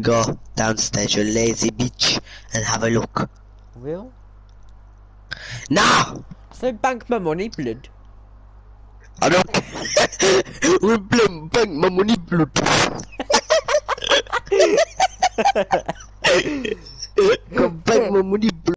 Go downstairs, you lazy bitch, and have a look. Will? Now! So bank my money, blood. I don't care. we blame bank my money, blood. Come bank my money, blood.